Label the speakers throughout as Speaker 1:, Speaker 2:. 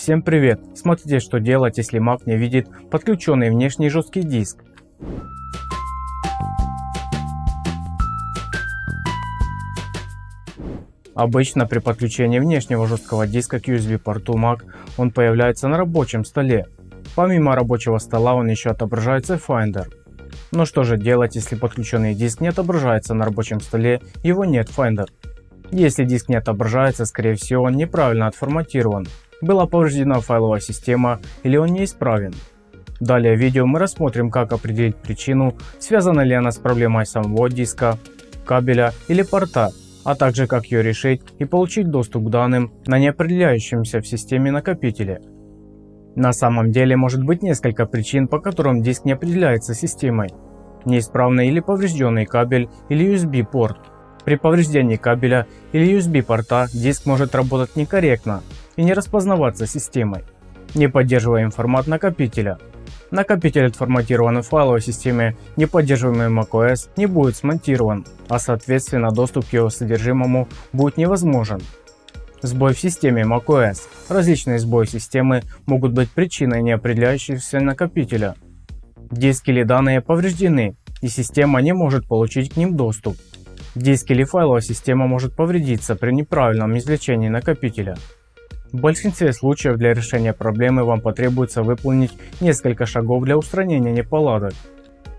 Speaker 1: Всем привет! Смотрите что делать если Mac не видит подключенный внешний жесткий диск. Обычно при подключении внешнего жесткого диска к USB порту Mac он появляется на рабочем столе. Помимо рабочего стола он еще отображается в Finder. Но что же делать если подключенный диск не отображается на рабочем столе, его нет в Finder. Если диск не отображается, скорее всего он неправильно отформатирован, была повреждена файловая система или он неисправен. Далее в видео мы рассмотрим как определить причину, связана ли она с проблемой самого диска, кабеля или порта, а также как ее решить и получить доступ к данным на неопределяющемся в системе накопителе. На самом деле может быть несколько причин, по которым диск не определяется системой. Неисправный или поврежденный кабель или USB порт. При повреждении кабеля или USB порта диск может работать некорректно и не распознаваться системой, не поддерживая формат накопителя. Накопитель отформатированный в файловой системе, не поддерживаемый macOS, не будет смонтирован, а соответственно доступ к его содержимому будет невозможен. Сбой в системе macOS. Различные сбои системы могут быть причиной неопределяющегося накопителя. Диски или данные повреждены, и система не может получить к ним доступ. Диск или файловая система может повредиться при неправильном извлечении накопителя. В большинстве случаев для решения проблемы вам потребуется выполнить несколько шагов для устранения неполадок.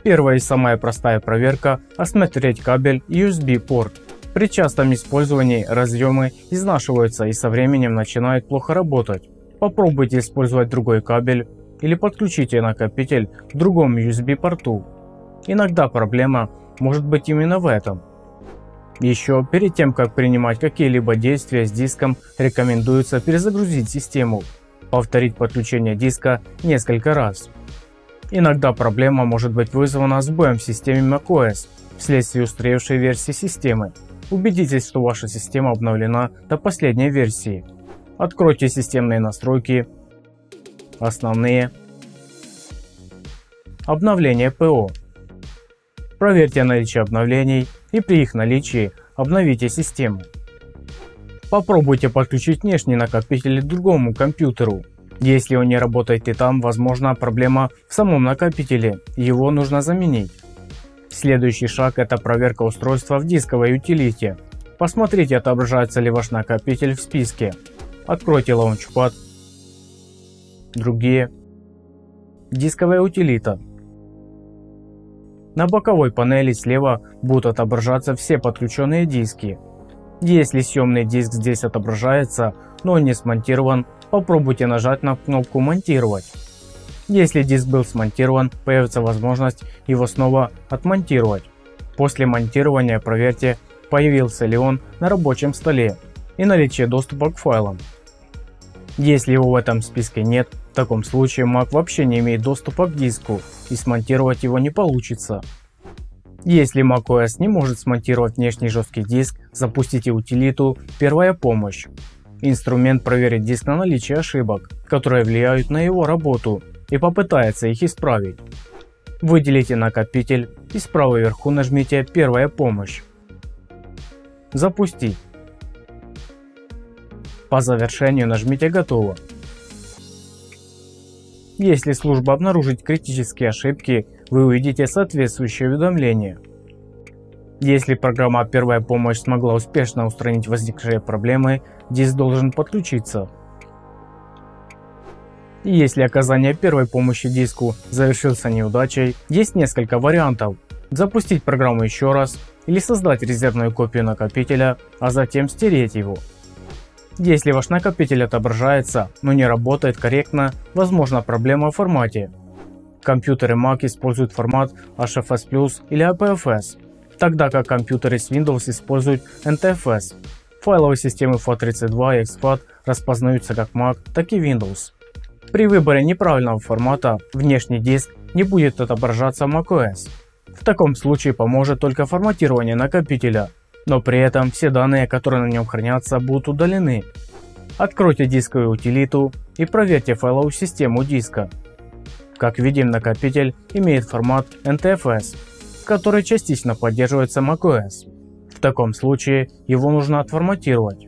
Speaker 1: Первая и самая простая проверка – осмотреть кабель USB порт. При частом использовании разъемы изнашиваются и со временем начинают плохо работать. Попробуйте использовать другой кабель или подключите накопитель к другому USB порту. Иногда проблема может быть именно в этом. Еще перед тем как принимать какие-либо действия с диском рекомендуется перезагрузить систему, повторить подключение диска несколько раз. Иногда проблема может быть вызвана сбоем в системе macOS вследствие устаревшей версии системы. Убедитесь, что ваша система обновлена до последней версии. Откройте системные настройки, основные, обновление ПО. Проверьте наличие обновлений и при их наличии обновите систему. Попробуйте подключить внешний накопитель к другому компьютеру. Если он не работает и там, возможно проблема в самом накопителе, его нужно заменить. Следующий шаг это проверка устройства в дисковой утилите. Посмотрите отображается ли ваш накопитель в списке. Откройте Launchpad. Другие. Дисковая утилита. На боковой панели слева будут отображаться все подключенные диски. Если съемный диск здесь отображается, но не смонтирован, попробуйте нажать на кнопку «Монтировать». Если диск был смонтирован, появится возможность его снова отмонтировать. После монтирования проверьте, появился ли он на рабочем столе и наличие доступа к файлам. Если его в этом списке нет, в таком случае Mac вообще не имеет доступа к диску и смонтировать его не получится. Если macOS не может смонтировать внешний жесткий диск, запустите утилиту «Первая помощь». Инструмент проверит диск на наличие ошибок, которые влияют на его работу и попытается их исправить. Выделите накопитель и справа вверху нажмите «Первая помощь». Запустить. По завершению нажмите «Готово». Если служба обнаружит критические ошибки, вы увидите соответствующее уведомление. Если программа «Первая помощь» смогла успешно устранить возникшие проблемы, диск должен подключиться. Если оказание первой помощи диску завершился неудачей, есть несколько вариантов. Запустить программу еще раз или создать резервную копию накопителя, а затем стереть его. Если ваш накопитель отображается, но не работает корректно, возможна проблема в формате. Компьютеры Mac используют формат HFS или APFS, тогда как компьютеры с Windows используют NTFS. Файловые системы FAT32 и exFAT распознаются как Mac, так и Windows. При выборе неправильного формата внешний диск не будет отображаться в macOS. В таком случае поможет только форматирование накопителя но при этом все данные, которые на нем хранятся, будут удалены. Откройте дисковую утилиту и проверьте файловую систему диска. Как видим, накопитель имеет формат NTFS, который частично поддерживается macOS. В таком случае его нужно отформатировать.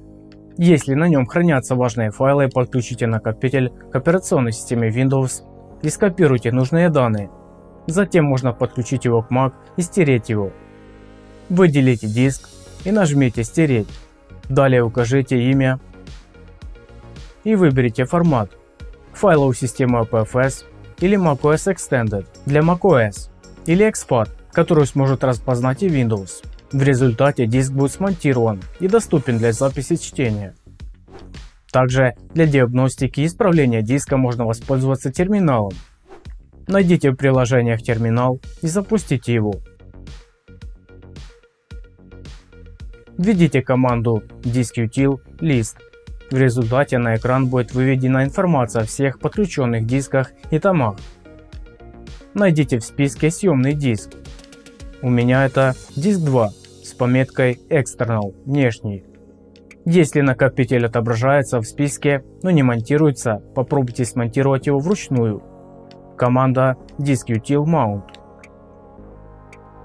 Speaker 1: Если на нем хранятся важные файлы, подключите накопитель к операционной системе Windows и скопируйте нужные данные. Затем можно подключить его к Mac и стереть его. Выделите диск и нажмите «Стереть». Далее укажите имя и выберите формат файловую систему APFS или macOS Extended для macOS или exFAT, которую сможет распознать и Windows. В результате диск будет смонтирован и доступен для записи чтения. Также для диагностики и исправления диска можно воспользоваться терминалом. Найдите в приложениях терминал и запустите его. Введите команду diskutil list. В результате на экран будет выведена информация о всех подключенных дисках и томах. Найдите в списке съемный диск. У меня это диск 2 с пометкой External внешний. Если накопитель отображается в списке, но не монтируется, попробуйте смонтировать его вручную. Команда diskutil mount.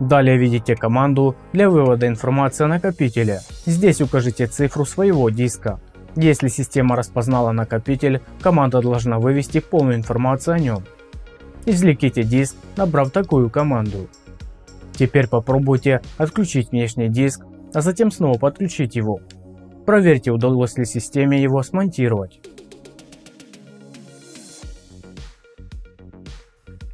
Speaker 1: Далее видите команду для вывода информации о накопителе. Здесь укажите цифру своего диска. Если система распознала накопитель, команда должна вывести полную информацию о нем. Извлеките диск, набрав такую команду. Теперь попробуйте отключить внешний диск, а затем снова подключить его. Проверьте, удалось ли системе его смонтировать.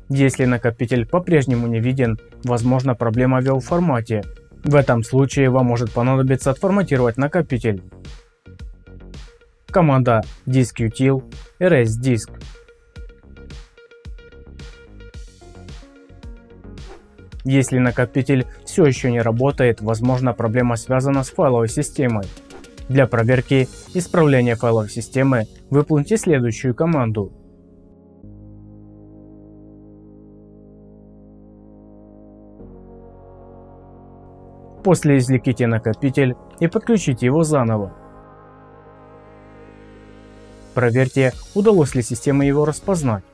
Speaker 1: Если накопитель по-прежнему не виден, возможно проблема в его формате. В этом случае вам может понадобиться отформатировать накопитель. Команда diskutil erase disk Если накопитель все еще не работает, возможно проблема связана с файловой системой. Для проверки исправления файловой системы выполните следующую команду. После извлеките накопитель и подключите его заново. Проверьте, удалось ли системе его распознать.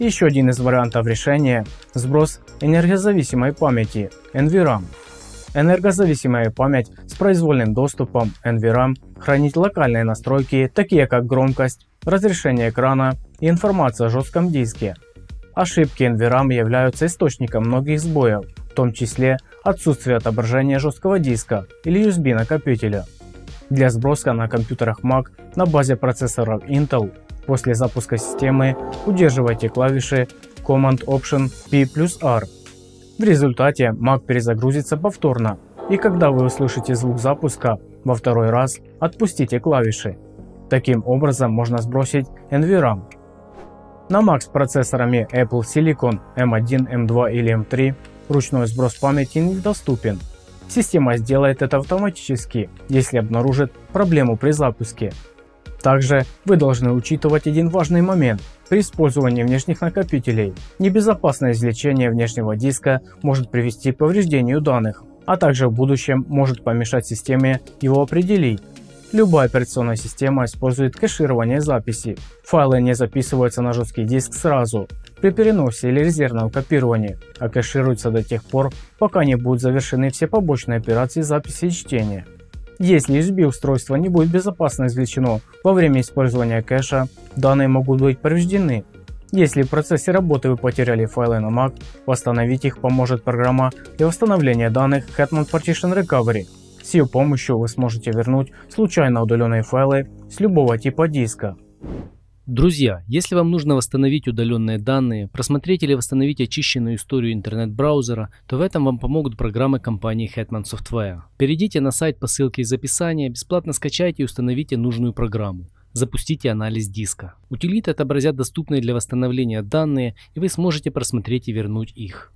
Speaker 1: Еще один из вариантов решения – сброс энергозависимой памяти NVRAM. Энергозависимая память с произвольным доступом NVRAM хранит локальные настройки, такие как громкость, разрешение экрана и информация о жестком диске. Ошибки NVRAM являются источником многих сбоев, в том числе отсутствие отображения жесткого диска или USB накопителя. Для сброса на компьютерах Mac на базе процессоров Intel После запуска системы удерживайте клавиши Command Option P плюс R. В результате Mac перезагрузится повторно, и когда вы услышите звук запуска во второй раз, отпустите клавиши. Таким образом можно сбросить NVRAM. На Mac с процессорами Apple Silicon M1, M2 или M3 ручной сброс памяти недоступен. Система сделает это автоматически, если обнаружит проблему при запуске. Также вы должны учитывать один важный момент при использовании внешних накопителей. Небезопасное извлечение внешнего диска может привести к повреждению данных, а также в будущем может помешать системе его определить. Любая операционная система использует кэширование записи. Файлы не записываются на жесткий диск сразу при переносе или резервном копировании, а кэшируются до тех пор, пока не будут завершены все побочные операции записи и чтения. Если USB-устройство не будет безопасно извлечено во время использования кэша, данные могут быть повреждены. Если в процессе работы вы потеряли файлы на Mac, восстановить их поможет программа для восстановления данных Hetman Partition Recovery. С ее помощью вы сможете вернуть случайно удаленные файлы с любого типа диска.
Speaker 2: Друзья, если вам нужно восстановить удаленные данные, просмотреть или восстановить очищенную историю интернет-браузера, то в этом вам помогут программы компании Hetman Software. Перейдите на сайт по ссылке из описания, бесплатно скачайте и установите нужную программу. Запустите анализ диска. Утилиты отобразят доступные для восстановления данные, и вы сможете просмотреть и вернуть их.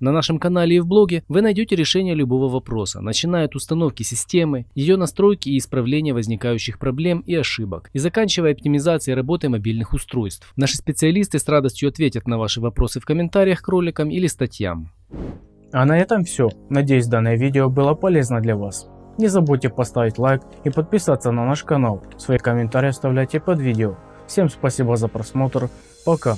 Speaker 2: На нашем канале и в блоге вы найдете решение любого вопроса, начиная от установки системы, ее настройки и исправления возникающих проблем и ошибок, и заканчивая оптимизацией работы мобильных устройств. Наши специалисты с радостью ответят на ваши вопросы в комментариях к роликам или статьям.
Speaker 1: А на этом все. Надеюсь данное видео было полезно для вас. Не забудьте поставить лайк и подписаться на наш канал. Свои комментарии оставляйте под видео. Всем спасибо за просмотр. Пока.